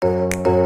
Música